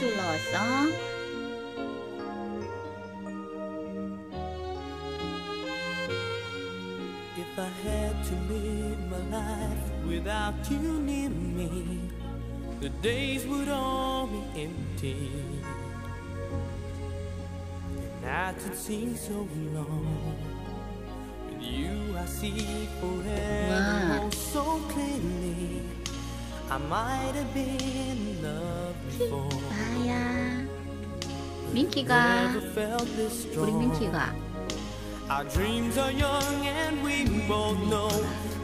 여기까지 올라왔어? If I had to live my life without you near me, the days would all be empty. The nights would seem so long. With you, I see forever Wow. oh so clearly. I might have been in love before. 나야. 민키가 Never felt this 우리 strong. 민키가 Our dreams are young and we both know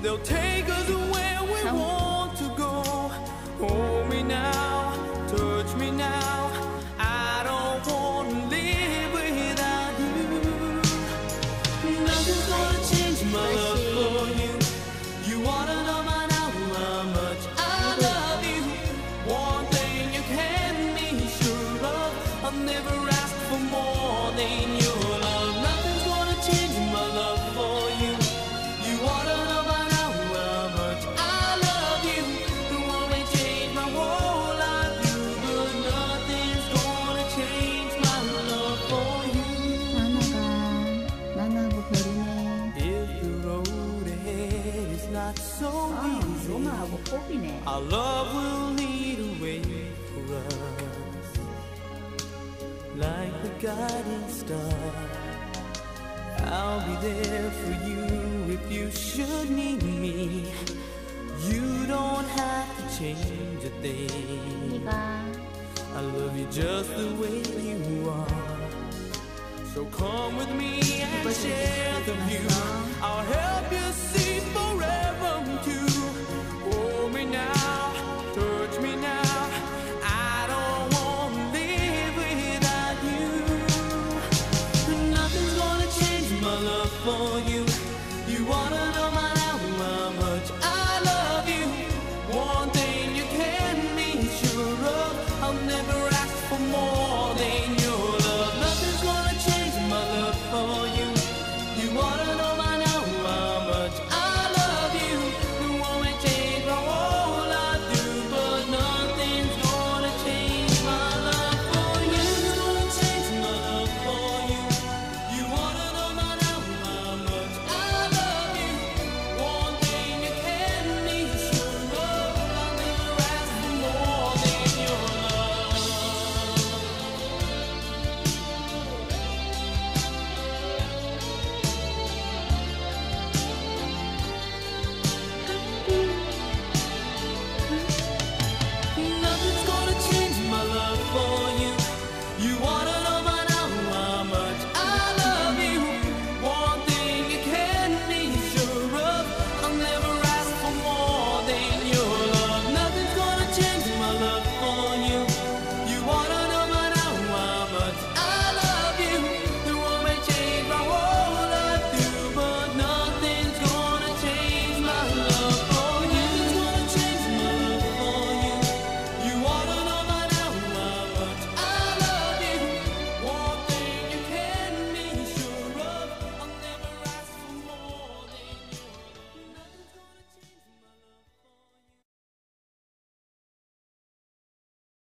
they'll take us where we Some- want to go. Hold me now, Our love will lead away way for us, like the guiding star. I'll be there for you if you should need me. You don't have to change a thing. I love you just the way you are. So come with me and share the view. One day.